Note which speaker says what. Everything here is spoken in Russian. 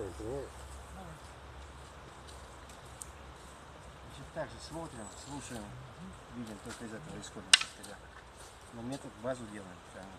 Speaker 1: сами, понимаешь?
Speaker 2: Значит, так же смотрим, слушаем, видим, только из этого исходим. Но метод базу делаем. правильно.